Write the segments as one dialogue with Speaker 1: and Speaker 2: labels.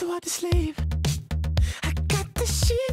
Speaker 1: so hard to sleep. I got the sheets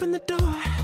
Speaker 1: Open the door.